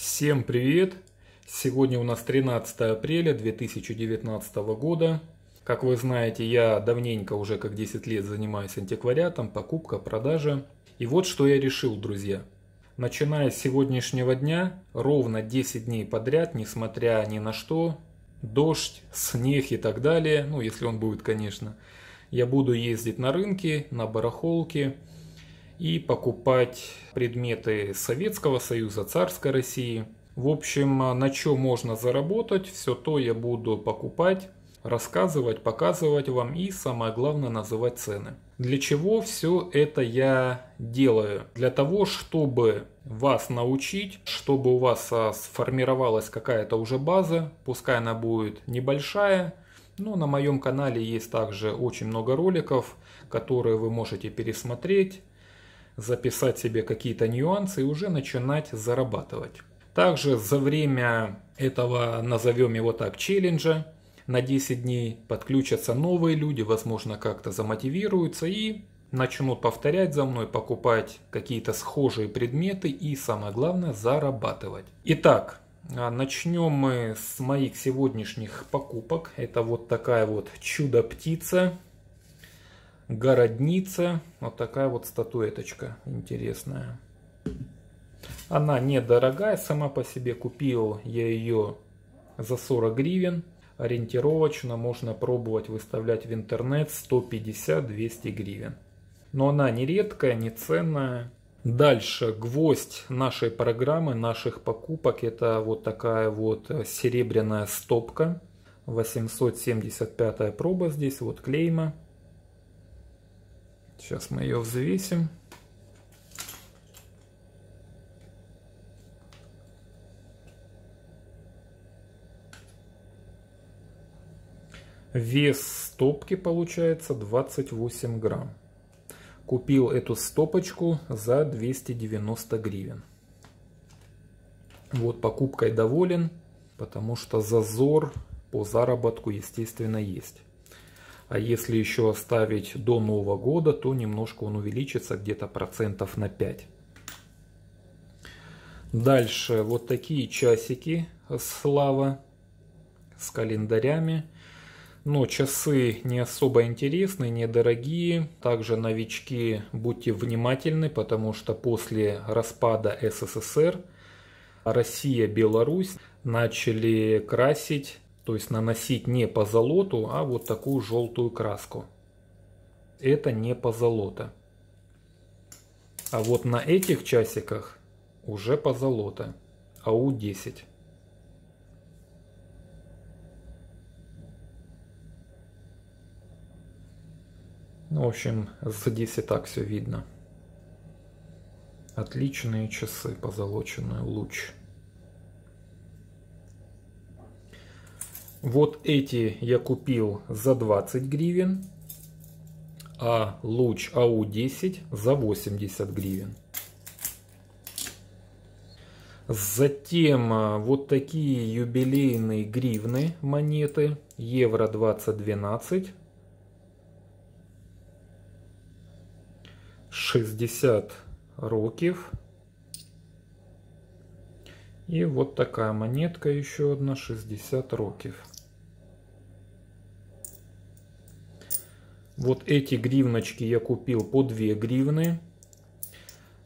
Всем привет! Сегодня у нас 13 апреля 2019 года. Как вы знаете, я давненько уже как 10 лет занимаюсь антиквариатом, покупка, продажа. И вот что я решил, друзья. Начиная с сегодняшнего дня, ровно 10 дней подряд, несмотря ни на что, дождь, снег и так далее, ну если он будет, конечно, я буду ездить на рынки, на барахолки, и покупать предметы Советского Союза, Царской России. В общем, на чем можно заработать, все то я буду покупать, рассказывать, показывать вам и самое главное называть цены. Для чего все это я делаю? Для того, чтобы вас научить, чтобы у вас а, сформировалась какая-то уже база, пускай она будет небольшая, но на моем канале есть также очень много роликов, которые вы можете пересмотреть, записать себе какие-то нюансы и уже начинать зарабатывать. Также за время этого, назовем его так, челленджа, на 10 дней подключатся новые люди, возможно, как-то замотивируются и начнут повторять за мной, покупать какие-то схожие предметы и, самое главное, зарабатывать. Итак, а, начнем мы с моих сегодняшних покупок. Это вот такая вот чудо-птица городница. Вот такая вот статуэточка интересная. Она недорогая сама по себе. Купил я ее за 40 гривен. Ориентировочно можно пробовать выставлять в интернет 150-200 гривен. Но она не редкая, не ценная. Дальше гвоздь нашей программы, наших покупок. Это вот такая вот серебряная стопка. 875 проба здесь, вот клейма. Сейчас мы ее взвесим. Вес стопки получается 28 грамм. Купил эту стопочку за 290 гривен. Вот покупкой доволен, потому что зазор по заработку естественно есть. А если еще оставить до Нового года, то немножко он увеличится где-то процентов на 5. Дальше вот такие часики Слава с календарями. Но часы не особо интересные, недорогие. Также новички, будьте внимательны, потому что после распада СССР Россия, Беларусь начали красить то есть наносить не по золоту, а вот такую желтую краску. Это не по золото. А вот на этих часиках уже по золото. АУ-10. Ну, в общем, здесь и так все видно. Отличные часы, позолоченный луч. Вот эти я купил за 20 гривен, а луч АУ-10 за 80 гривен. Затем а, вот такие юбилейные гривны монеты Евро 2012. 60 років. И вот такая монетка еще одна 60 років. Вот эти гривночки я купил по 2 гривны.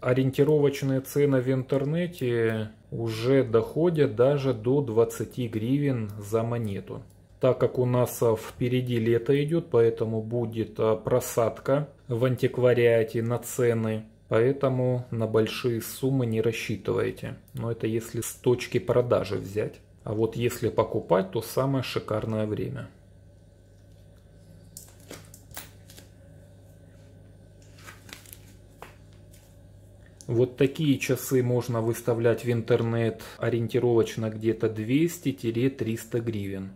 Ориентировочные цены в интернете уже доходят даже до 20 гривен за монету. Так как у нас впереди лето идет, поэтому будет просадка в антиквариате на цены. Поэтому на большие суммы не рассчитывайте. Но это если с точки продажи взять. А вот если покупать, то самое шикарное время. Вот такие часы можно выставлять в интернет ориентировочно где-то 200-300 гривен.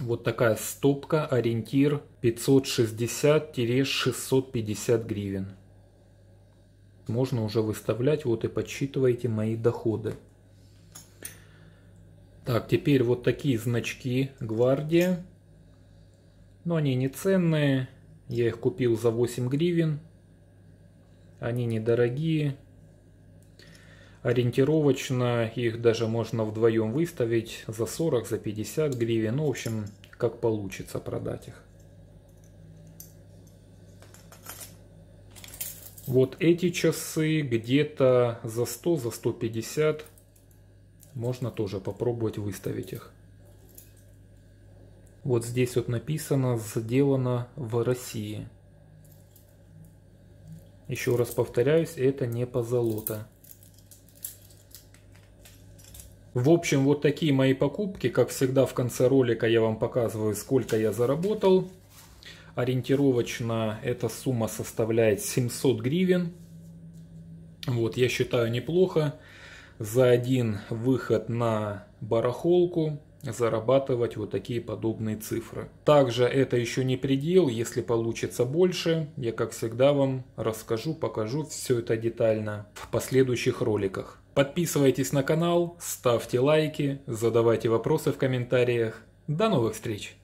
Вот такая стопка, ориентир 560-650 гривен. Можно уже выставлять, вот и подсчитывайте мои доходы. Так, теперь вот такие значки Гвардия. Но они не ценные. Я их купил за 8 гривен. Они недорогие. Ориентировочно их даже можно вдвоем выставить за 40, за 50 гривен. Ну, в общем, как получится продать их. Вот эти часы где-то за 100, за 150 можно тоже попробовать выставить их. Вот здесь вот написано «Сделано в России». Еще раз повторяюсь, это не позолота. В общем, вот такие мои покупки. Как всегда в конце ролика я вам показываю, сколько я заработал. Ориентировочно эта сумма составляет 700 гривен. Вот, я считаю неплохо за один выход на барахолку зарабатывать вот такие подобные цифры. Также это еще не предел, если получится больше, я как всегда вам расскажу, покажу все это детально в последующих роликах. Подписывайтесь на канал, ставьте лайки, задавайте вопросы в комментариях. До новых встреч!